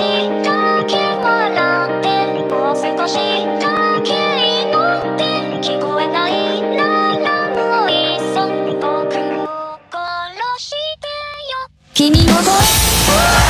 しだけ笑ってもう少しだけ祈って聞こえないならもういっそ僕を殺してよ君の声